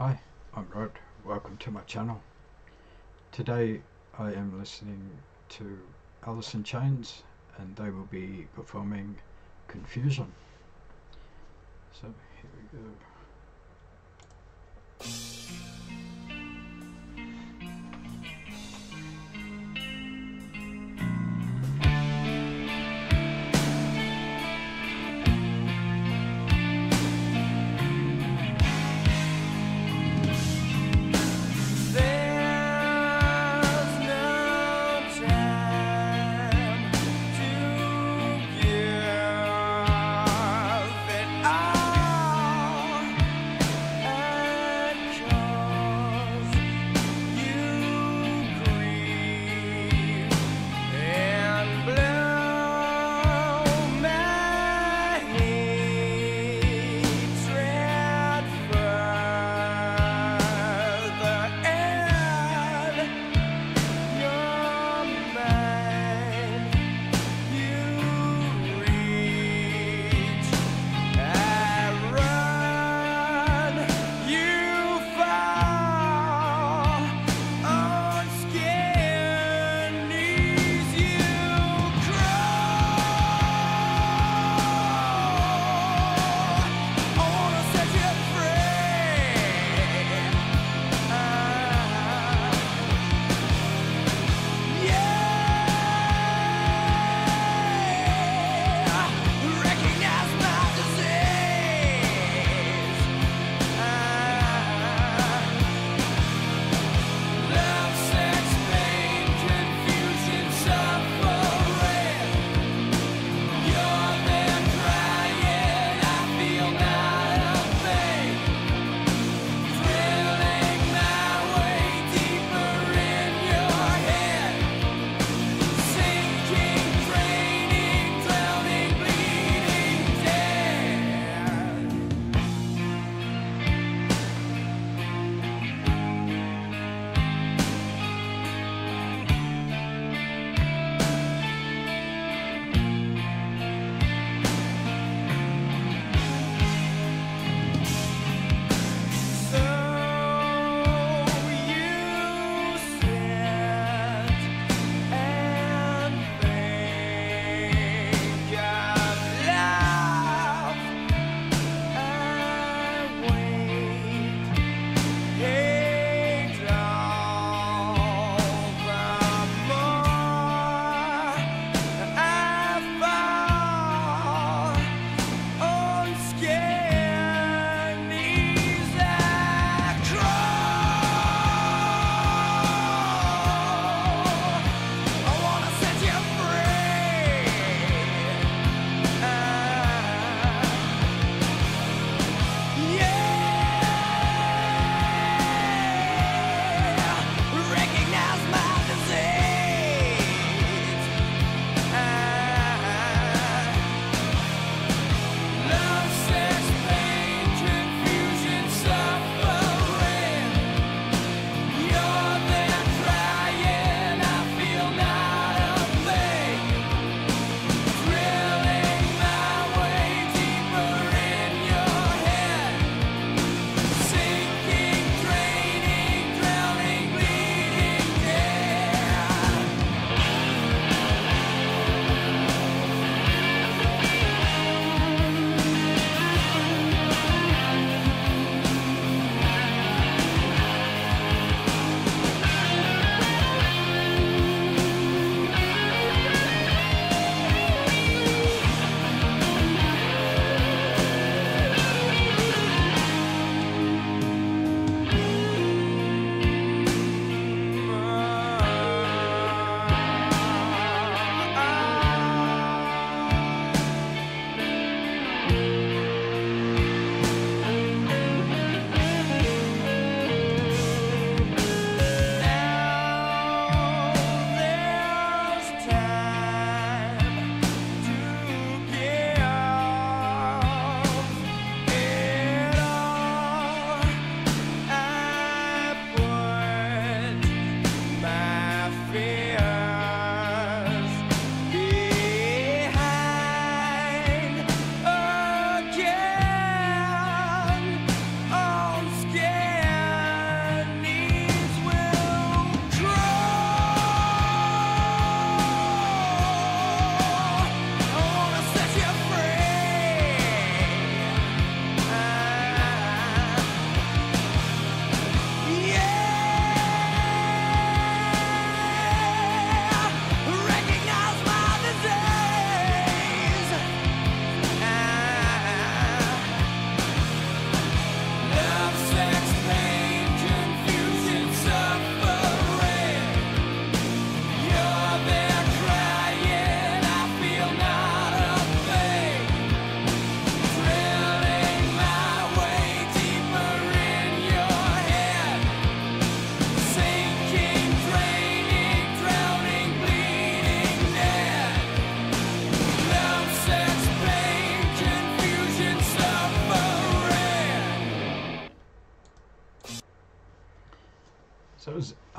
Hi, I'm Rod. Welcome to my channel. Today I am listening to Alice in Chains and they will be performing Confusion. So here we go.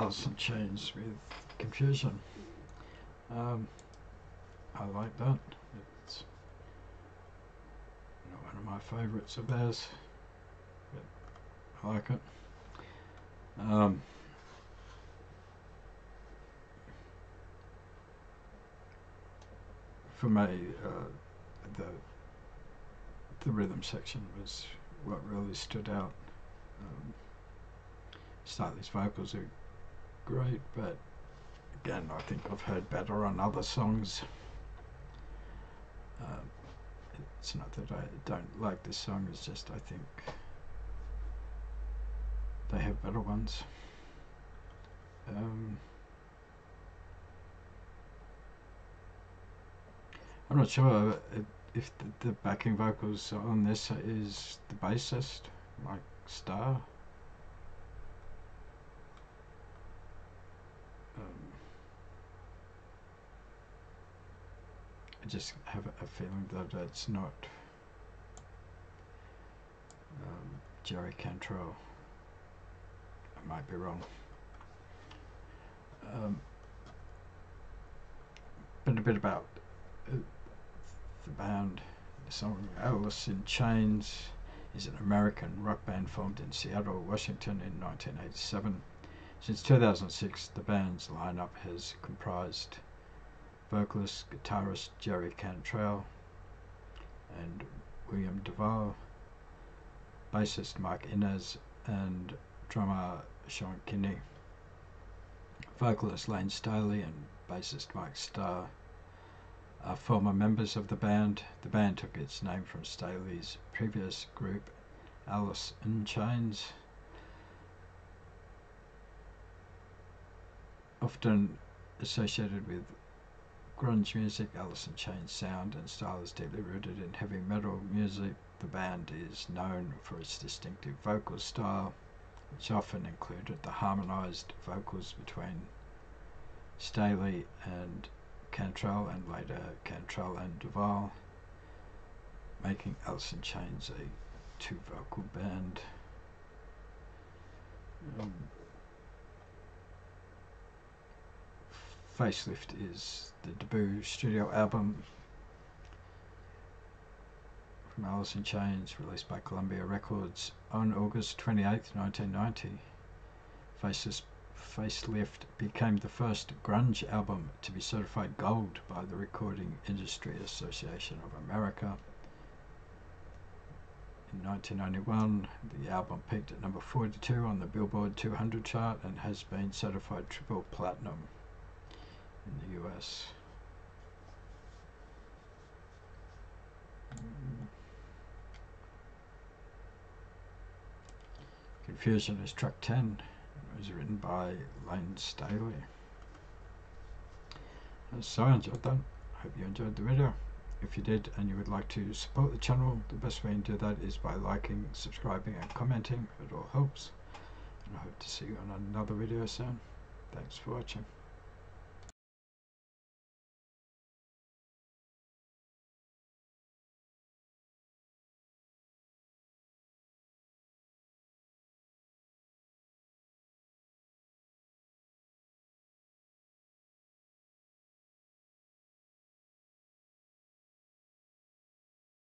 So it was Alice in Chains with Confusion. Um, I like that. It's not one of my favourites of theirs, but I like it. Um, for me, uh, the the rhythm section was what really stood out. Um, Staley's vocals are great, but again, I think I've heard better on other songs. Um, it's not that I don't like this song, it's just I think they have better ones. Um, I'm not sure if, the, the backing vocals on this is the bassist, Mike Starr. I just have a feeling that it's not um, Jerry Cantrell. I might be wrong. Um, but a bit about uh, the band. The song Alice in Chains is an American rock band formed in Seattle, Washington in 1987. Since 2006, the band's lineup has comprised vocalist, guitarist Jerry Cantrell and William Duvall, bassist Mike Inez, and drummer Sean Kinney. Vocalist Layne Staley and bassist Mike Starr are former members of the band. The band took its name from Staley's previous group, Alice in Chains. Often associated with grunge music, Alice in Chains sound and style is deeply rooted in heavy metal music. The band is known for its distinctive vocal style, which often included the harmonized vocals between Staley and Cantrell and later Cantrell and Duvall, making Alice in Chains a two vocal band. Um, Facelift is the debut studio album from Alice in Chains, released by Columbia Records on August 28, 1990. Facelift, Facelift became the first grunge album to be certified gold by the Recording Industry Association of America. In 1991, the album peaked at number 42 on the Billboard 200 chart and has been certified triple platinum in the US. Confusion is track 10. It was written by Layne Staley. Uh, So I enjoyed that. Hope you enjoyed the video. If you did and you would like to support the channel, the best way to do that is by liking, subscribing and commenting. It all helps. And I hope to see you on another video soon. Thanks for watching.